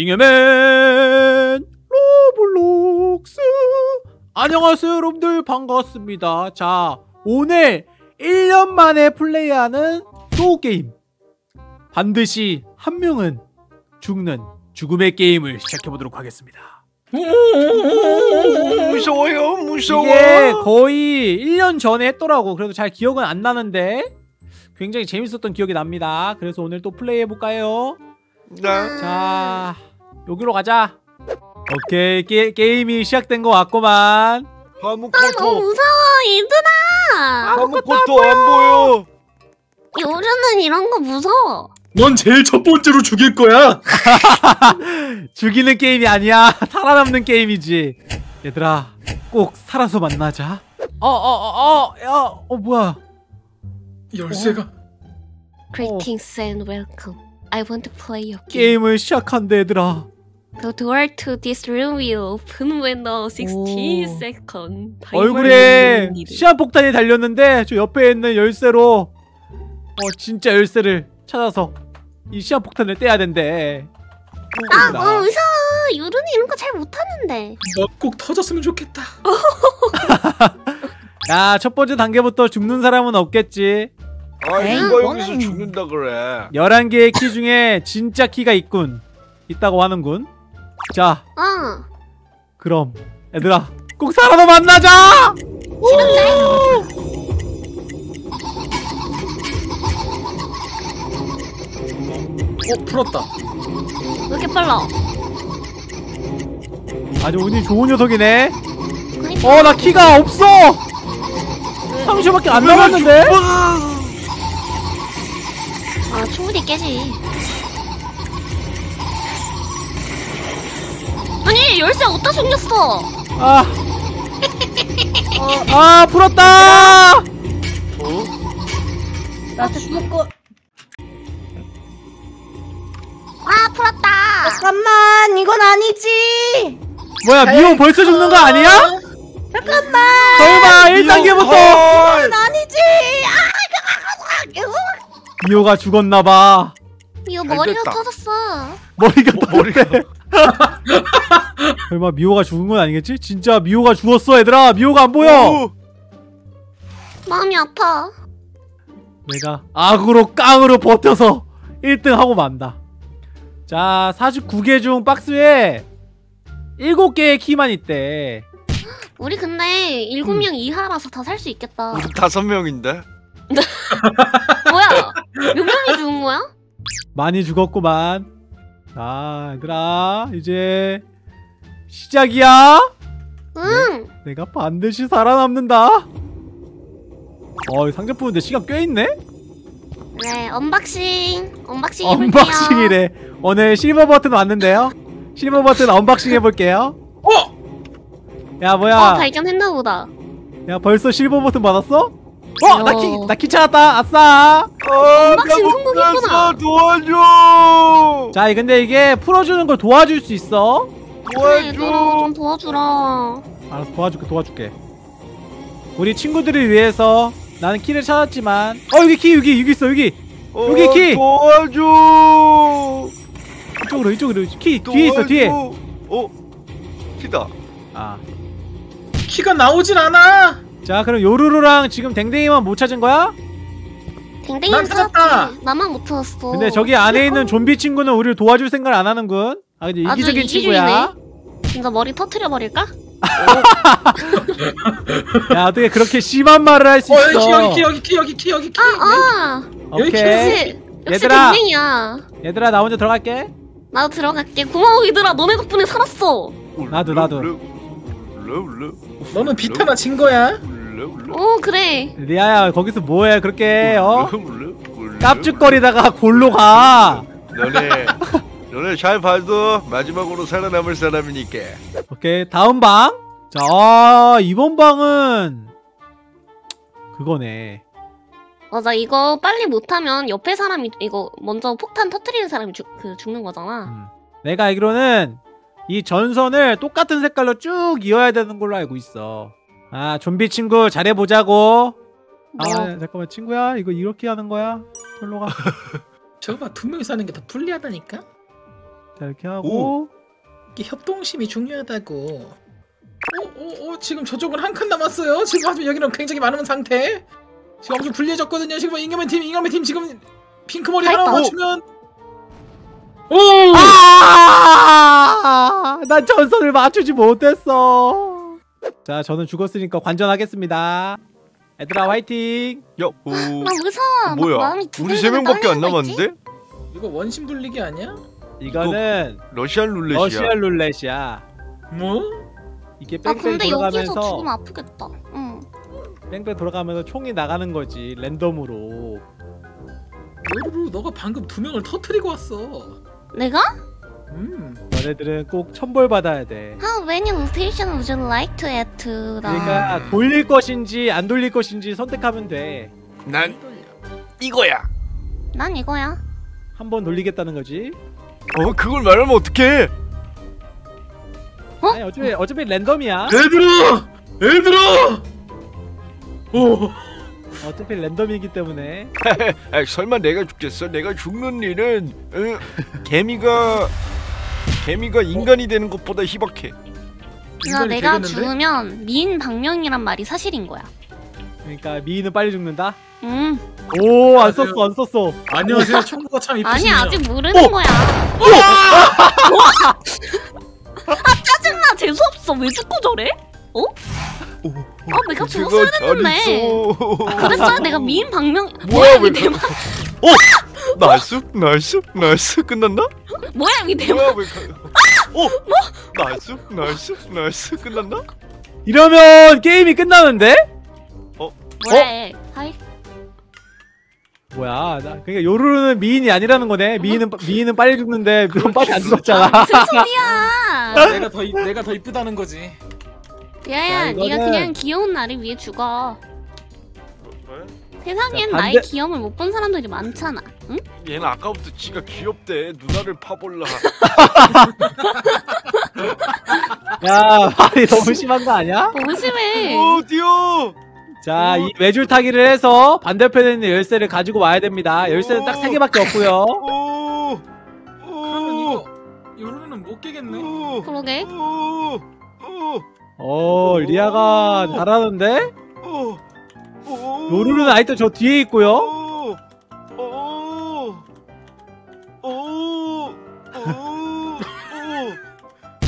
잉여맨 로블록스. 안녕하세요 여러분들. 반갑습니다. 자 오늘 1년 만에 플레이하는 쏘우 게임. 반드시 한 명은 죽는 죽음의 게임을 시작해보도록 하겠습니다. 무서워요 무서워. 이게 거의 1년 전에 했더라고. 그래도 잘 기억은 안 나는데 굉장히 재밌었던 기억이 납니다. 그래서 오늘 또 플레이해볼까요? 네. 자 여기로 가자. 오케이 게, 게임이 시작된 것 같구만. 아무것도 아, 너무 무서워 얘들아. 아무것도 안 보여. 요르는 이런 거 무서워. 넌 제일 첫 번째로 죽일 거야. 죽이는 게임이 아니야. 살아남는 게임이지. 얘들아 꼭 살아서 만나자. 어어어어야어 뭐야? 열쇠가. Greetings and welcome. I want to play your game 게임을 시작한대 얘들아 The door to this room will open when the 60 오. second 얼굴에 시한폭탄이 달렸는데 저 옆에 있는 열쇠로 어 진짜 열쇠를 찾아서 이 시한폭탄을 떼야 된대 아 얘들아. 너무 무서워 요르는 이런 거 잘 못하는데 너꼭 터졌으면 좋겠다. 야, 첫 번째 단계부터 죽는 사람은 없겠지. 아 그거는- 여기서 죽는다 그래 11개의 키 중에 진짜 키가 있군. 있다고 하는군. 자, 어 그럼 얘들아, 꼭 살아서 만나자! 싫은데? 어 풀었다. 왜 이렇게 빨라 아주 운이 좋은 녀석이네. 그니까 어, 나 키가 없어! 30밖에 안 남았는데? 아 충분히 깨지 아니 열쇠 어디다 숨겼어 아. 아, 풀었다! 어? 나 죽고 아 풀었다 잠깐만 이건 아니지 뭐야, 미호 벌써 죽는 거 아니야? 잠깐만 설마 1단계부터 이건 아니지 미호가 죽었나봐. 잘 머리가 됐다. 터졌어 머리가 뭐, 머리가 설마 미호가 죽은 건 아니겠지? 진짜 미호가 죽었어 얘들아! 미호가 안 보여! 오, 마음이 아파. 내가 악으로 깡으로 버텨서 1등 하고 만다. 자 49개 중 박스에 7개의 키만 있대. 우리 근데 일곱 음. 명 이하라서 다 살 수 있겠다. 우리 다섯 명인데? 뭐야? 몇 명이 죽은 거야? 많이 죽었구만. 자 얘들아 이제 시작이야 응 내 가 반드시 살아남는다 어 상자 푸는데 시간 꽤 있네? 네 unboxing unboxing 해볼게요 unboxing이래 오늘 실버 버튼 왔는데요 실버 버튼 unboxing 해볼게요 어? 야 뭐야 어 발견했나 보다 야 벌써 실버 버튼 받았어? 어! 나 키! 어. 나 키 찾았다! 아싸! 아, unboxing 나 성공했구나. 도와줘 자 근데 이게 풀어주는 걸 도와줄 수 있어 그래 얘들아 도와줘 좀 도와주라 알았어 도와줄게 도와줄게 우리 친구들을 위해서 나는 키를 찾았지만 어 여기 키 여기 여기 있어 여기 여기 어, 키! 도와줘 이쪽으로 이쪽으로 키 뒤에 있어 뒤에 도와줘. 어 키다 아. 키가 나오질 않아. 자 그럼 요루루랑 지금 댕댕이만 못 찾은 거야? 댕댕이 난 찾았다. 나만 못 찾았어 근데 저기 안에 있는 좀비 친구는 우리를 도와줄 생각을 안 하는군 아 근데 이기적인. 친구야 진짜 머리 터트려 버릴까? 야 어떻게 그렇게 심한 말을 할 수 어 있어 여기 키 여기 키 여기 키 여기 키 여기 키. 아아 여기 오케이 역시 역시 얘들아. 댕댕이야 얘들아 나 먼저 들어갈게 나도 들어갈게 고마워 얘들아 너네 덕분에 살았어 나도, 나도. 너는 비타나 친 거야. 오 그래 리아야 거기서 뭐해 그렇게 어? 깝죽거리다가 골로 가 너네 너네 잘 봐도 마지막으로 살아남을 사람이니까 오케이 다음 방. 자 아, 이번 방은 그거네. 맞아 이거 빨리 못하면 옆에 사람이 이거 먼저 폭탄 터트리는 사람이 죽, 그 죽는 거잖아 음. 내가 알기로는 이 전선을 똑같은 색깔로 쭉 이어야 되는 걸로 알고 있어. 아 좀비 친구 잘해보자고. 아뭐 잠깐만 친구야 이거 이렇게 하는 거야? 절로 가. 저거 봐, 두 명이서 하는 게 더 불리하다니까? 자 이렇게 하고 이게 협동심이 중요하다고. 어, 어, 어, 지금 저쪽은 한 칸 남았어요. 지금 하면 여기는 굉장히 많은 상태. 지금 엄청 불리해졌거든요. 지금 잉여맨 팀, 잉여맨 팀 지금 핑크 머리 하나. 맞추면. 오! 아! 난 전선을 맞추지 못했어. 자, 저는 죽었으니까 관전하겠습니다. 얘들아 화이팅! 야, 오. 나 무서워. 막 뭐야? 마음이 두 우리 세 명밖에 안 떨리는 거 있지? 남았는데? 이거 원심 돌리기 아니야? 이거는 러시안 룰렛이야. 러시안 룰렛이야. 뭐? 이게 아 뺑뺑 근데 여기서 돌아가면서 죽으면 아프겠다. 응. 뺑뺑 돌아가면서 총이 나가는 거지 랜덤으로. 요루루 너가 방금 두 명을 터트리고 왔어. 내가? 음. 너네들은 꼭 천벌 받아야 돼. How many rotation would you like to add to the? 그러니까 돌릴 것인지 안 돌릴 것인지 선택하면 돼. 난 이거야. 난 이거야. 한 번 돌리겠다는 거지. 어, 그걸 말하면 어떡해? 어? 아니 어차피 어차피 랜덤이야. 얘들아! 얘들아! 오. 어차피 랜덤이기 때문에. 아, 설마 내가 죽겠어? 내가 죽는 일은 어, 개미가 개미가 인간이 되는 것보다 희박해. 그래서 인간이 내가 되겠는데? 죽으면 미인 방명이란 말이 사실인 거야. 그러니까 미인은 빨리 죽는다. 음. 오 안 썼어 안 썼어. 안녕하세요. 청구가 참 아니 이쁘시네요. 아직 모르는 거야. 아 짜증나 재수 없어 왜 죽고 저래? 어? 아 내가 죽었어야 잘 됐는데. 그랬어야 내가 미인박명 뭐야, 왜 내 그- 말 어, 나이스, 나이스, 나이스 끝났나? 뭐야 왜? 가... 어, 나이스, 나이스, 나이스 끝났나? 이러면 게임이 끝나는데? 뭐야 하이 뭐야? 나 그러니까 요루루는 미인이 아니라는 거네. 미인은 미인은 빨리 죽는데 그건 빨리 안 죽었잖아. 무슨 소리야 내가 더 이- 내가 더 이쁘다는 거지. 야야 자, 네가 이거는- 그냥 귀여운 나를 위해 죽어 세상엔 자, 반대- 나의 귀여움을 못 본 사람들이 많잖아 응? 얘는 아까부터 지가 귀엽대. 누나를 파볼라. 야 말이 너무 심한 거 아니야? 너무 심해 어디요? 자, 이 외줄 타기를 해서 반대편에 있는 열쇠를 가지고 와야 됩니다. 열쇠는 딱 세 개밖에 없고요. 오, 그러면 이거 요루루는 못 깨겠네. 오, 그러게 오, 오, 어, 리아가 잘하는데? 오, 오, 요루루는 아직도 저 뒤에 있고요. 오, 오, 오, 오,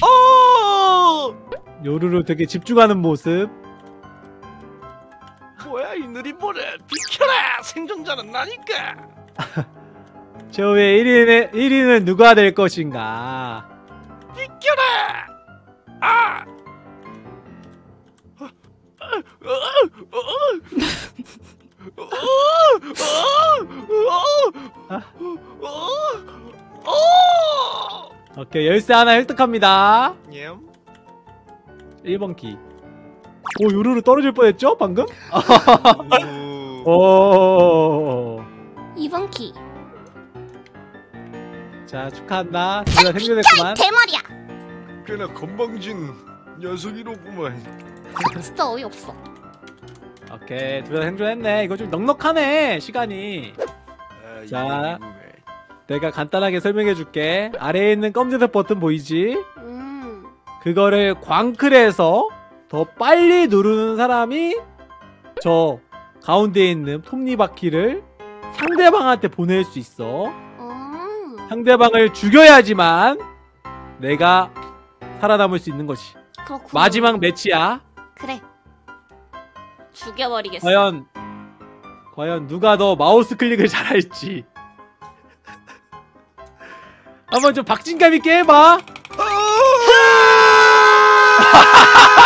오, 오. 요루루 되게 집중하는 모습. 모래 비켜라 생존자는 나니까 저 외에 1위는, 1위는 누가 될 것인가? 비켜라 아 오케이, 열쇠 하나 획득합니다. 예. 1번 키. 오, 요루루 떨어질 뻔했죠? 방금? 오. 오. 2번 키 자, 축하한다. 둘다 생존했구만. 대머리야 꽤나 건방진 녀석이로구만 진짜 어이없어 오케이, 둘 다 생존했네. 이거 좀 넉넉하네, 시간이. 아, 자. 내가 간단하게 설명해 줄게. 아래에 있는 검정색 버튼 보이지? 음 그거를 광클해서 더 빨리 누르는 사람이 저 가운데에 있는 톱니바퀴를 상대방한테 보낼 수 있어. 어. 상대방을 죽여야지만 내가 살아남을 수 있는 것이. 그렇구나 마지막 매치야. 그래 죽여버리겠어 과연 과연 누가 더 마우스 클릭을 잘할지. 한번 좀 박진감 있게 해봐.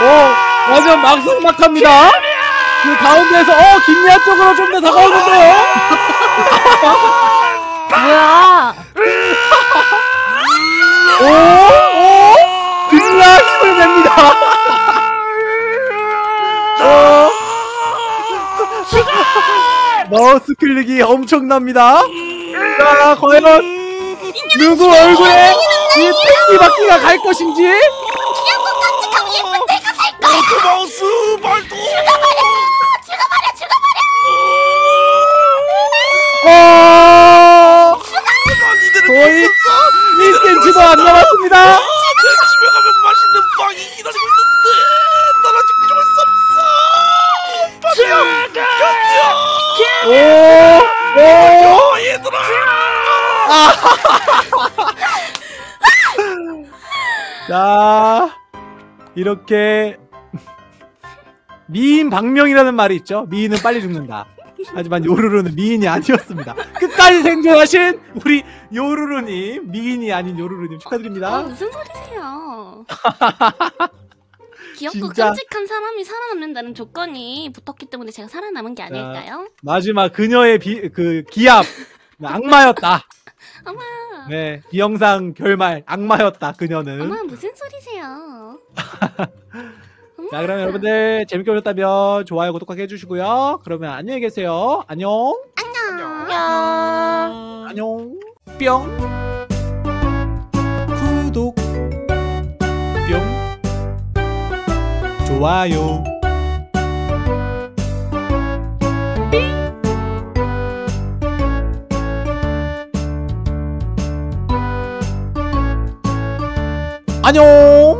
어, 완전 막상막합니다. 그 가운데에서 어 김리아 쪽으로 좀 더 다가오는데요. 뭐야 오, 오, 김리아 힘을 냅니다. 어, 마우스 클릭이 엄청납니다. 자, 과연 누구 얼굴에 이 팽이 바퀴가 갈 것인지? 로트마우스 말도. 죽어버려 죽어버려 죽어 아, 거의 1cm도 안 남았습니다. 집에 가면 맛있는 빵이 기다리고 있는데 나라 지금 죽을 수 없어. 죽어 죽어 오 얘들아. 아. 자 이렇게 미인 방명이라는 말이 있죠. 미인은 빨리 죽는다. 하지만 요루루는 미인이 아니었습니다. 끝까지 생존하신 우리 요루루님, 미인이 아닌 요루루님 아 축하드립니다. 무슨 소리세요? 귀엽고 진짜. 끔찍한 사람이 살아남는다는 조건이 붙었기 때문에 제가 살아남은 게 아닐까요? 마지막 그녀의 비, 그 기합 악마였다. 어머, 네, 이 영상 결말 악마였다. 그녀는. 어머 무슨 소리세요? 자, 그럼 여러분들 재밌게 보셨다면 좋아요, 구독하기 해주시고요. 그러면 안녕히 계세요. 안녕. 안녕. 야. 안녕. 뿅. 구독. 뿅. 좋아요. 안녕.